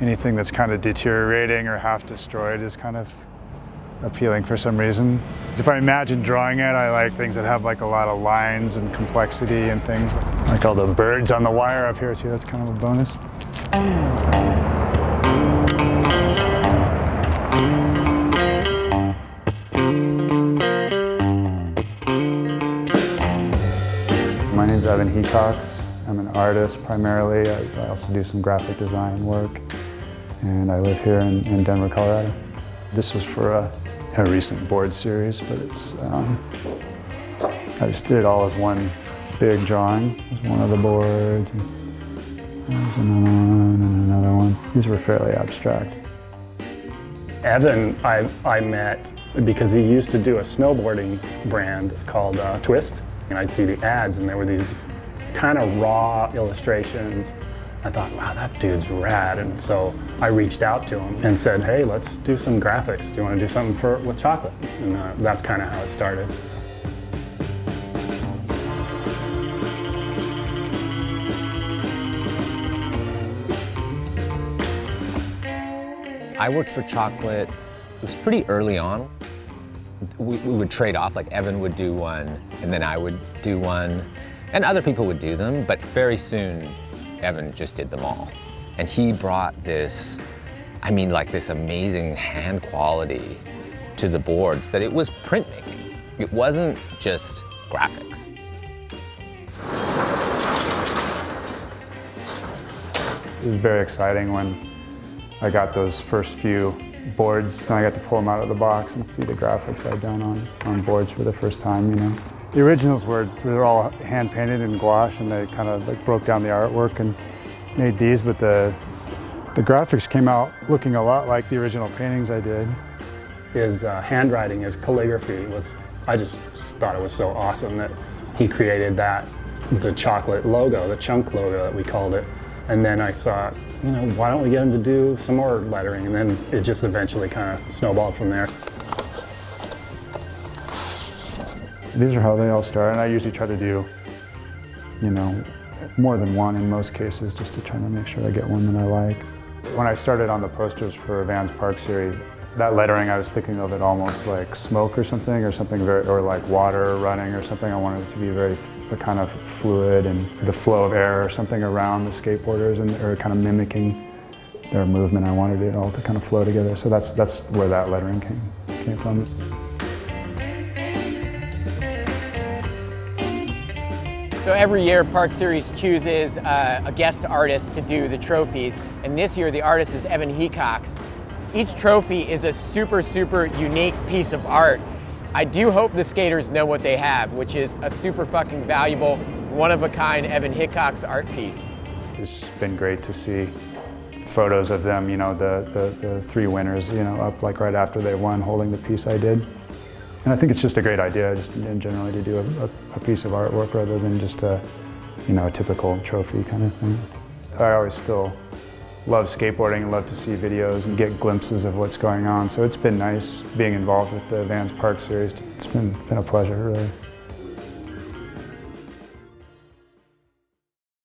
anything that's kind of deteriorating or half destroyed is kind of appealing for some reason. If I imagine drawing it, I like things that have like a lot of lines and complexity and things. Like all the birds on the wire up here too, that's kind of a bonus. My name's Evan Hecox. Artist primarily. I, I also do some graphic design work and I live here in, in Denver, Colorado. This was for a, a recent board series, but it's, um, I just did it all as one big drawing. There's one of the boards, and there's another one, and another one. These were fairly abstract. Evan, I, I met because he used to do a snowboarding brand. It's called uh, Twist. And I'd see the ads, and there were these kind of raw illustrations I thought, wow, that dude's rad. And so I reached out to him and said, hey, let's do some graphics. Do you want to do something for with chocolate? And uh, that's kind of how it started. I worked for chocolate, it was pretty early on. We, we would trade off, like Evan would do one, and then I would do one, and other people would do them, but very soon Evan just did them all. And he brought this, I mean, like this amazing hand quality to the boards that it was printmaking. It wasn't just graphics. It was very exciting when I got those first few boards and I got to pull them out of the box and see the graphics I'd done on, on boards for the first time, you know. The originals were, were all hand painted in gouache and they kind of like broke down the artwork and made these, but the, the graphics came out looking a lot like the original paintings I did. His uh, handwriting, his calligraphy was, I just thought it was so awesome that he created that, the chocolate logo, the chunk logo that we called it. And then I thought, you know, why don't we get him to do some more lettering? And then it just eventually kind of snowballed from there. These are how they all start, and I usually try to do, you know, more than one in most cases, just to try to make sure I get one that I like. When I started on the posters for Vans Park series, that lettering, I was thinking of it almost like smoke or something, or something very, or like water running or something. I wanted it to be very the kind of fluid and the flow of air or something around the skateboarders and or kind of mimicking their movement. I wanted it all to kind of flow together. So that's that's where that lettering came came from. So every year Park Series chooses uh, a guest artist to do the trophies, and this year the artist is Evan Hecox. Each trophy is a super, super unique piece of art. I do hope the skaters know what they have, which is a super fucking valuable, one-of-a-kind Evan Hecox art piece. It's been great to see photos of them, you know, the, the, the three winners, you know, up like right after they won holding the piece I did. And I think it's just a great idea, just in generally to do a, a, piece of artwork rather than just a, you know, a typical trophy kind of thing. I always still love skateboarding and love to see videos and get glimpses of what's going on. So it's been nice being involved with the Vans Park series. It's been, been a pleasure, really.